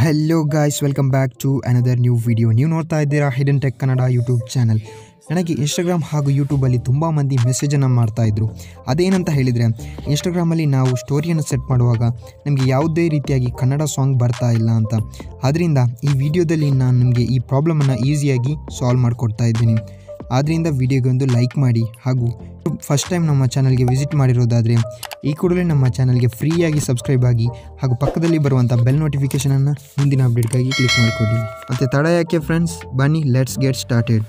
Hello guys welcome back to another new video ನೀವು ನೋಡ್ತಾ ಇದ್ದೀರಾ hidden tech Kannada YouTube channel ನನಗೆ Instagram ಹಾಗೂ ಯೂಟ್ಯೂಬಲ್ಲಿ ತುಂಬ ಮಂದಿ ಮೆಸೇಜನ್ನು ಮಾಡ್ತಾಯಿದ್ರು ಅದೇನಂತ ಹೇಳಿದರೆ ಇನ್ಸ್ಟಾಗ್ರಾಮಲ್ಲಿ ನಾವು ಸ್ಟೋರಿಯನ್ನು ಸೆಟ್ ಮಾಡುವಾಗ ನಮಗೆ ಯಾವುದೇ ರೀತಿಯಾಗಿ ಕನ್ನಡ ಸಾಂಗ್ ಬರ್ತಾ ಇಲ್ಲ ಅಂತ. ಆದ್ದರಿಂದ ಈ ವಿಡಿಯೋದಲ್ಲಿ ನಾನು ನಿಮಗೆ ಈ ಪ್ರಾಬ್ಲಮನ್ನು ಈಸಿಯಾಗಿ ಸಾಲ್ವ್ ಮಾಡಿಕೊಡ್ತಾ ಇದ್ದೀನಿ. ಆದ್ದರಿಂದ ವಿಡಿಯೋಗೆ ಒಂದು ಲೈಕ್ ಮಾಡಿ ಹಾಗೂ ಫಸ್ಟ್ ಟೈಮ್ ನಮ್ಮ ಚಾನಲ್ಗೆ ವಿಸಿಟ್ ಮಾಡಿರೋದಾದರೆ ಈ ಕೂಡಲೇ ನಮ್ಮ ಚಾನಲ್ಗೆ ಫ್ರೀಯಾಗಿ ಸಬ್ಸ್ಕ್ರೈಬ್ ಆಗಿ ಹಾಗೂ ಪಕ್ಕದಲ್ಲಿ ಬರುವಂಥ ಬೆಲ್ ನೋಟಿಫಿಕೇಷನನ್ನು ಮುಂದಿನ ಅಪ್ಡೇಟ್ಗಾಗಿ ಕ್ಲಿಕ್ ಮಾಡಿಕೊಡಿ ಮತ್ತು ತಡ ಯಾಕೆ ಫ್ರೆಂಡ್ಸ್ ಬನ್ನಿ ಲೆಟ್ಸ್ ಗೆಟ್ ಸ್ಟಾರ್ಟೆಡ್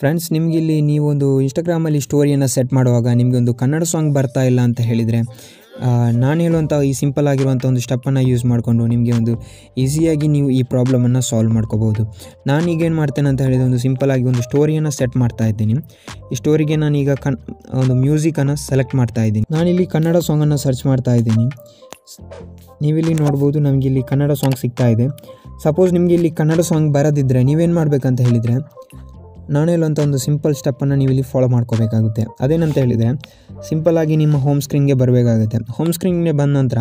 ಫ್ರೆಂಡ್ಸ್ ನಿಮಗಿಲ್ಲಿ ನೀವೊಂದು ಇನ್ಸ್ಟಾಗ್ರಾಮಲ್ಲಿ ಸ್ಟೋರಿಯನ್ನು ಸೆಟ್ ಮಾಡುವಾಗ ನಿಮಗೊಂದು ಕನ್ನಡ ಸಾಂಗ್ ಬರ್ತಾ ಇಲ್ಲ ಅಂತ ಹೇಳಿದರೆ ನಾನು ಹೇಳುವಂಥ ಈ ಸಿಂಪಲ್ ಆಗಿರುವಂಥ ಒಂದು ಸ್ಟೆಪ್ಪನ್ನು ಯೂಸ್ ಮಾಡಿಕೊಂಡು ನಿಮಗೆ ಒಂದು ಈಸಿಯಾಗಿ ನೀವು ಈ ಪ್ರಾಬ್ಲಮನ್ನು ಸಾಲ್ವ್ ಮಾಡ್ಕೋಬೋದು ನಾನು ಈಗೇನು ಮಾಡ್ತೇನೆ ಅಂತ ಹೇಳಿದರೆ ಒಂದು ಸಿಂಪಲ್ ಆಗಿ ಒಂದು ಸ್ಟೋರಿಯನ್ನು ಸೆಟ್ ಮಾಡ್ತಾ ಇದ್ದೀನಿ. ಈ ಸ್ಟೋರಿಗೆ ನಾನೀಗ ಕನ್, ಒಂದು ಮ್ಯೂಸಿಕನ್ನು ಸೆಲೆಕ್ಟ್ ಮಾಡ್ತಾ ಇದ್ದೀನಿ. ನಾನಿಲ್ಲಿ ಕನ್ನಡ ಸಾಂಗನ್ನು ಸರ್ಚ್ ಮಾಡ್ತಾ ಇದ್ದೀನಿ. ನೀವಿಲ್ಲಿ ನೋಡ್ಬೋದು ನಮಗಿಲ್ಲಿ ಕನ್ನಡ ಸಾಂಗ್ ಸಿಗ್ತಾ ಇದೆ. ಸಪೋಸ್ ನಿಮಗೆ ಇಲ್ಲಿ ಕನ್ನಡ ಸಾಂಗ್ ಬರೋದಿದ್ದರೆ ನೀವೇನು ಮಾಡಬೇಕಂತ ಹೇಳಿದರೆ ನಾನು ಹೇಳುವಂಥ ಒಂದು ಸಿಂಪಲ್ ಸ್ಟೆಪ್ಪನ್ನು ನೀವು ಇಲ್ಲಿ ಫಾಲೋ ಮಾಡ್ಕೋಬೇಕಾಗುತ್ತೆ. ಅದೇನಂತ ಹೇಳಿದರೆ ಸಿಂಪಲ್ಲಾಗಿ ನಿಮ್ಮ ಹೋಮ್ ಸ್ಕ್ರೀನ್ಗೆ ಬರಬೇಕಾಗುತ್ತೆ. ಹೋಮ್ ಸ್ಕ್ರೀನ್ಗೆ ಬಂದ ನಂತರ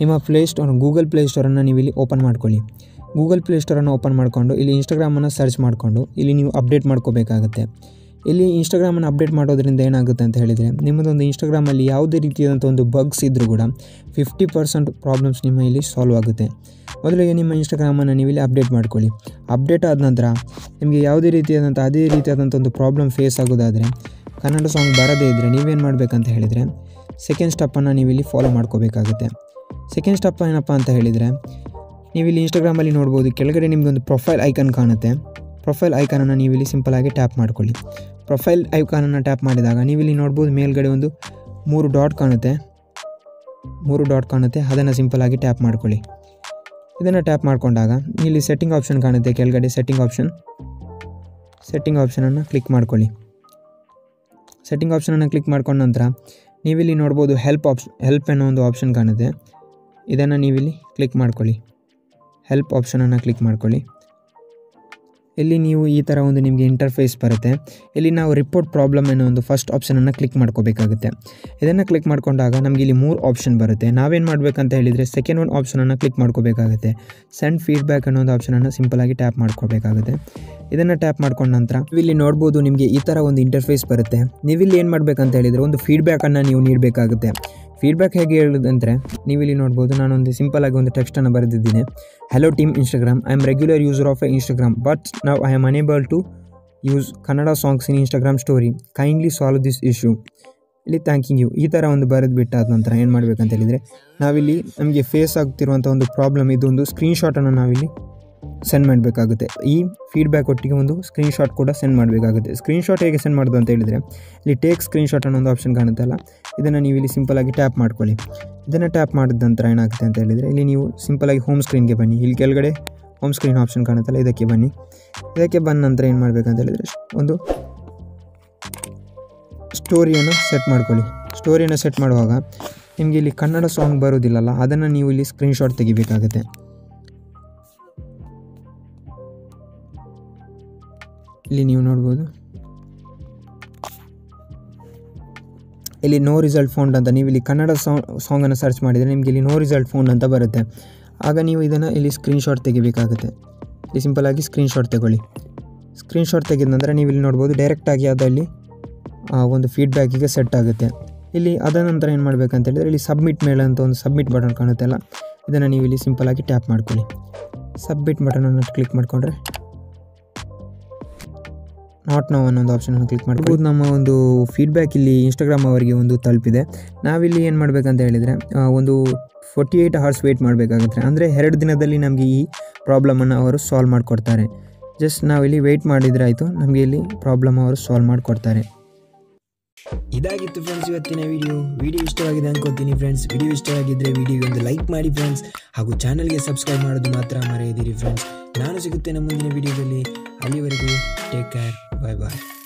ನಿಮ್ಮ ಪ್ಲೇ ಸ್ಟೋರ್ ಗೂಗಲ್ ಪ್ಲೇ ಸ್ಟೋರನ್ನು ನೀವು ಇಲ್ಲಿ ಓಪನ್ ಮಾಡ್ಕೊಳ್ಳಿ. ಗೂಗಲ್ ಪ್ಲೇ ಸ್ಟೋರನ್ನು ಓಪನ್ ಮಾಡಿಕೊಂಡು, ಇಲ್ಲಿ ಇನ್ಸ್ಟಾಗ್ರಾಮನ್ನು ಸರ್ಚ್ ಮಾಡಿಕೊಂಡು, ಇಲ್ಲಿ ನೀವು ಅಪ್ಡೇಟ್ ಮಾಡ್ಕೋಬೇಕಾಗುತ್ತೆ. ಇಲ್ಲಿ ಇನ್ಸ್ಟಾಗ್ರಾಮನ್ನು ಅಪ್ಡೇಟ್ ಮಾಡೋದ್ರಿಂದ ಏನಾಗುತ್ತೆ ಅಂತ ಹೇಳಿದರೆ, ನಿಮ್ಮದೊಂದು ಇನ್ಸ್ಟಾಗ್ರಾಮಲ್ಲಿ ಯಾವುದೇ ರೀತಿಯಾದಂಥ ಒಂದು ಬಗ್ಸ್ ಇದ್ದರೂ ಕೂಡ ಫಿಫ್ಟಿ ಪರ್ಸೆಂಟ್ ಪ್ರಾಬ್ಲಮ್ಸ್ ನಿಮ್ಮ ಇಲ್ಲಿ ಸಾಲ್ವ್ ಆಗುತ್ತೆ. ಮೊದಲಿಗೆ ನಿಮ್ಮ ಇನ್ಸ್ಟಾಗ್ರಾಮನ್ನು ನೀವು ಇಲ್ಲಿ ಅಪ್ಡೇಟ್ ಮಾಡ್ಕೊಳ್ಳಿ. ಅಪ್ಡೇಟ್ ಆದ ನಂತರ ನಿಮಗೆ ಯಾವುದೇ ರೀತಿಯಾದಂಥ ಅದೇ ರೀತಿಯಾದಂಥ ಒಂದು ಪ್ರಾಬ್ಲಮ್ ಫೇಸ್ ಆಗೋದಾದರೆ ಕನ್ನಡ ಸಾಂಗ್ ಬರದೇ ಇದ್ದರೆ ನೀವೇನು ಮಾಡಬೇಕಂತ ಹೇಳಿದರೆ ಸೆಕೆಂಡ್ ಸ್ಟೆಪ್ಪನ್ನು ನೀವು ಇಲ್ಲಿ ಫಾಲೋ ಮಾಡ್ಕೋಬೇಕಾಗುತ್ತೆ. ಸೆಕೆಂಡ್ ಸ್ಟೆಪ್ ಏನಪ್ಪ ಅಂತ ಹೇಳಿದರೆ ನೀವು ಇಲ್ಲಿ ಇನ್ಸ್ಟಾಗ್ರಾಮಲ್ಲಿ ನೋಡ್ಬೋದು, ಕೆಳಗಡೆ ನಿಮ್ಮದೊಂದು ಪ್ರೊಫೈಲ್ ಐಕನ್ ಕಾಣುತ್ತೆ. ಪ್ರೊಫೈಲ್ ಐಕಾನನ್ನು ನೀವು ಇಲ್ಲಿ ಸಿಂಪಲಾಗಿ ಟ್ಯಾಪ್ ಮಾಡ್ಕೊಳ್ಳಿ. ಪ್ರೊಫೈಲ್ ಐಕಾನನ್ನು ಟ್ಯಾಪ್ ಮಾಡಿದಾಗ ನೀವು ಇಲ್ಲಿ ನೋಡ್ಬೋದು ಮೇಲ್ಗಡೆ ಒಂದು ಮೂರು ಡಾಟ್ ಕಾಣುತ್ತೆ. ಮೂರು ಡಾಟ್ ಕಾಣುತ್ತೆ, ಅದನ್ನು ಸಿಂಪಲಾಗಿ ಟ್ಯಾಪ್ ಮಾಡ್ಕೊಳ್ಳಿ. ಇದನ್ನು ಟ್ಯಾಪ್ ಮಾಡಿಕೊಂಡಾಗ ಇಲ್ಲಿ ಸೆಟ್ಟಿಂಗ್ ಆಪ್ಷನ್ ಕಾಣುತ್ತೆ, ಕೆಳಗಡೆ ಸೆಟ್ಟಿಂಗ್ ಆಪ್ಷನ್ ಸೆಟ್ಟಿಂಗ್ ಆಪ್ಷನನ್ನು ಕ್ಲಿಕ್ ಮಾಡ್ಕೊಳ್ಳಿ. ಸೆಟ್ಟಿಂಗ್ ಆಪ್ಷನನ್ನು ಕ್ಲಿಕ್ ಮಾಡ್ಕೊಂಡ ನಂತರ ನೀವಿಲ್ಲಿ ನೋಡ್ಬೋದು ಹೆಲ್ಪ್ ಆಪ್ಷ ಹೆಲ್ಪ್ ಅನ್ನೋ ಒಂದು ಆಪ್ಷನ್ ಕಾಣುತ್ತೆ. ಇದನ್ನು ನೀವಿಲ್ಲಿ ಕ್ಲಿಕ್ ಮಾಡ್ಕೊಳ್ಳಿ. ಹೆಲ್ಪ್ ಆಪ್ಷನನ್ನು ಕ್ಲಿಕ್ ಮಾಡ್ಕೊಳ್ಳಿ. ಇಲ್ಲಿ ನೀವು ಈ ಥರ ಒಂದು ನಿಮಗೆ ಇಂಟರ್ಫೇಸ್ ಬರುತ್ತೆ ಇಲ್ಲಿ ನಾವು ರಿಪೋರ್ಟ್ ಪ್ರಾಬ್ಲಮ್ ಅನ್ನೋ ಒಂದು ಫಸ್ಟ್ ಆಪ್ಷನನ್ನು ಕ್ಲಿಕ್ ಮಾಡ್ಕೋಬೇಕಾಗುತ್ತೆ. ಇದನ್ನು ಕ್ಲಿಕ್ ಮಾಡ್ಕೊಂಡಾಗ ನಮಗೆ ಇಲ್ಲಿ ಮೂರು ಆಪ್ಷನ್ ಬರುತ್ತೆ. ನಾವೇನು ಮಾಡಬೇಕಂತ ಹೇಳಿದರೆ ಸೆಕೆಂಡ್ ಒನ್ ಆಪ್ಷನನ್ನು ಕ್ಲಿಕ್ ಮಾಡ್ಕೋಬೇಕಾಗುತ್ತೆ. ಸೆಂಡ್ ಫೀಡ್ಬ್ಯಾಕ್ ಅನ್ನೋ ಒಂದು ಆಪ್ಷನನ್ನು ಸಿಂಪಲಾಗಿ ಟ್ಯಾಪ್ ಮಾಡ್ಕೋಬೇಕಾಗುತ್ತೆ. ಇದನ್ನು ಟ್ಯಾಪ್ ಮಾಡ್ಕೊಂಡ ನಂತರ ಇಲ್ಲಿ ನೋಡ್ಬೋದು ನಿಮಗೆ ಈ ಥರ ಒಂದು ಇಂಟರ್ಫೇಸ್ ಬರುತ್ತೆ. ನೀವಿಲ್ಲಿ ಏನು ಮಾಡಬೇಕಂತ ಹೇಳಿದರೆ ಒಂದು ಫೀಡ್ಬ್ಯಾಕನ್ನು ನೀವು ನೀಡಬೇಕಾಗುತ್ತೆ. ಫೀಡ್ಬ್ಯಾಕ್ ಹೇಗೆ ಹೇಳೋದಂದರೆ ನೀವಿಲ್ಲಿ ನೋಡ್ಬೋದು ನಾನೊಂದು ಸಿಂಪಲ್ ಆಗಿ ಒಂದು ಟೆಕ್ಸ್ಟನ್ನು ಬರೆದಿದ್ದೀನಿ. Hello team Instagram I am regular user of Instagram but ನಾವು I am unable to use Kannada songs in Instagram story kindly solve this issue ಇಲ್ಲಿ ಥ್ಯಾಂಕಿಂಗ್ ಯು ಈ ಥರ ಒಂದು ಬರೆದು ಬಿಟ್ಟಾದ ನಂತರ ಏನು ಮಾಡಬೇಕಂತ ಹೇಳಿದರೆ, ನಾವಿಲ್ಲಿ ನಮಗೆ ಫೇಸ್ ಆಗ್ತಿರುವಂಥ ಒಂದು ಪ್ರಾಬ್ಲಮ್ ಇದೊಂದು ಸ್ಕ್ರೀನ್ಶಾಟನ್ನು ನಾವಿಲ್ಲಿ ಸೆಂಡ್ ಮಾಡಬೇಕಾಗುತ್ತೆ. ಈ ಫೀಡ್ಬ್ಯಾಕ್ ಒಟ್ಟಿಗೆ ಒಂದು ಸ್ಕ್ರೀನ್ಶಾಟ್ ಕೂಡ ಸೆಂಡ್ ಮಾಡಬೇಕಾಗುತ್ತೆ. ಸ್ಕ್ರೀನ್ಶಾಟ್ ಹೇಗೆ ಸೆಂಡ್ ಮಾಡೋದು ಅಂತ ಹೇಳಿದರೆ, ಇಲ್ಲಿ ಟೇಕ್ ಸ್ಕ್ರೀನ್ಶಾಟ್ ಅನ್ನೋ ಒಂದು ಆಪ್ಷನ್ ಕಾಣುತ್ತಲ್ಲ ಇದನ್ನು ನೀವು ಇಲ್ಲಿ ಸಿಂಪಲಾಗಿ ಟ್ಯಾಪ್ ಮಾಡ್ಕೊಳ್ಳಿ. ಇದನ್ನು ಟ್ಯಾಪ್ ಮಾಡಿದ ನಂತರ ಏನಾಗುತ್ತೆ ಅಂತ ಹೇಳಿದರೆ, ಇಲ್ಲಿ ನೀವು ಸಿಂಪಲಾಗಿ ಹೋಮ್ ಸ್ಕ್ರೀನ್ಗೆ ಬನ್ನಿ. ಇಲ್ಲಿ ಕೆಳಗಡೆ ಹೋಮ್ ಸ್ಕ್ರೀನ್ ಆಪ್ಷನ್ ಕಾಣುತ್ತಲ್ಲ ಇದಕ್ಕೆ ಬನ್ನಿ. ಇದಕ್ಕೆ ಬಂದ ನಂತರ ಏನು ಮಾಡಬೇಕಂತ ಹೇಳಿದರೆ, ಒಂದು ಸ್ಟೋರಿಯನ್ನು ಸೆಟ್ ಮಾಡ್ಕೊಳ್ಳಿ. ಸ್ಟೋರಿಯನ್ನು ಸೆಟ್ ಮಾಡುವಾಗ, ನಿಮಗೆ ಇಲ್ಲಿ ಕನ್ನಡ ಸಾಂಗ್ ಬರೋದಿಲ್ಲಲ್ಲ, ಅದನ್ನು ನೀವು ಇಲ್ಲಿ ಸ್ಕ್ರೀನ್ಶಾಟ್ ತೆಗಿಬೇಕಾಗುತ್ತೆ. ಇಲ್ಲಿ ನೀವು ನೋಡ್ಬೋದು. ಇಲ್ಲಿ ನೋ ರಿಸಲ್ಟ್ ಫೋನ್ ಅಂತ ನೀವು ಇಲ್ಲಿ ಕನ್ನಡ ಸಾಂಗ್ ಸಾಂಗನ್ನು ಸರ್ಚ್ ಮಾಡಿದರೆ ನಿಮಗೆ ಇಲ್ಲಿ ನೋ ರಿಸಲ್ಟ್ ಫೋನ್ ಅಂತ ಬರುತ್ತೆ. ಆಗ ನೀವು ಇದನ್ನು ಇಲ್ಲಿ ಸ್ಕ್ರೀನ್ಶಾಟ್ ತೆಗಿಬೇಕಾಗುತ್ತೆ. ಇಲ್ಲಿ ಸಿಂಪಲಾಗಿ ಸ್ಕ್ರೀನ್ಶಾಟ್ ತಗೊಳ್ಳಿ. ಸ್ಕ್ರೀನ್ಶಾಟ್ ತೆಗೆದ ನಂತರ ನೀವು ಇಲ್ಲಿ ನೋಡ್ಬೋದು ಡೈರೆಕ್ಟಾಗಿ ಅದರಲ್ಲಿ ಒಂದು ಫೀಡ್ಬ್ಯಾಕಿಗೆ ಸೆಟ್ ಆಗುತ್ತೆ. ಇಲ್ಲಿ ಅದ ನಂತರ ಏನು ಮಾಡಬೇಕಂತ ಹೇಳಿದರೆ ಇಲ್ಲಿ ಸಬ್ಮಿಟ್ ಮೇಲೆ ಅಂತ ಒಂದು ಸಬ್ಮಿಟ್ ಬಟನ್ ಕಾಣುತ್ತಲ್ಲ ಇದನ್ನು ನೀವು ಇಲ್ಲಿ ಸಿಂಪಲಾಗಿ ಟ್ಯಾಪ್ ಮಾಡ್ಕೊಳ್ಳಿ. ಸಬ್ಮಿಟ್ ಬಟನನ್ನು ಕ್ಲಿಕ್ ಮಾಡಿಕೊಂಡ್ರೆ ನಾಟ್ ನಾವು ಅನ್ನೋ ಆಪ್ಷನ್ ಕ್ಲಿಕ್ ಮಾಡ್ಬೋದು ನಮ್ಮ ಒಂದು ಫೀಡ್ಬ್ಯಾಕ್ ಇಲ್ಲಿ ಇನ್ಸ್ಟಾಗ್ರಾಮ್ ಅವರಿಗೆ ಒಂದು ತಲುಪಿದೆ. ನಾವಿಲ್ಲಿ ಏನು ಮಾಡಬೇಕಂತ ಹೇಳಿದರೆ ಒಂದು ಫೋರ್ಟಿ ಏಯ್ಟ್ ಅವರ್ಸ್ ವೆಯ್ಟ್ ಮಾಡಬೇಕಾಗುತ್ತೆ. ಅಂದರೆ ಎರಡು ದಿನದಲ್ಲಿ ನಮಗೆ ಈ ಪ್ರಾಬ್ಲಮನ್ನು ಅವರು ಸಾಲ್ವ್ ಮಾಡಿಕೊಡ್ತಾರೆ. ಜಸ್ಟ್ ನಾವಿಲ್ಲಿ ವೆಯ್ಟ್ ಮಾಡಿದರೆ ಆಯಿತು ನಮಗೆ ಇಲ್ಲಿ ಪ್ರಾಬ್ಲಮ್ ಅವರು ಸಾಲ್ವ್ ಮಾಡಿಕೊಡ್ತಾರೆ. ಇದಾಗಿತ್ತು ಫ್ರೆಂಡ್ಸ್ ಇವತ್ತಿನ ವಿಡಿಯೋ ವಿಡಿಯೋ ಇಷ್ಟವಾಗಿದೆ ಅನ್ಕೋತೀನಿ ಫ್ರೆಂಡ್ಸ್ ವಿಡಿಯೋ ಇಷ್ಟವಾಗಿದ್ದರೆ ವಿಡಿಯೋಗೆ ಒಂದು ಲೈಕ್ ಮಾಡಿ ಫ್ರೆಂಡ್ಸ್ ಹಾಗೂ ಚಾನಲ್ಗೆ ಸಬ್ಸ್ಕ್ರೈಬ್ ಮಾಡೋದು ಮಾತ್ರ ಮರೆಯದಿರಿ ಫ್ರೆಂಡ್ಸ್ ನಾನು ಸಿಗುತ್ತೇನೆ ಮುಂದಿನ ವಿಡಿಯೋದಲ್ಲಿ ಅಲ್ಲಿವರೆಗೂ ಟೇಕ್ ಕೇರ್ 拜拜。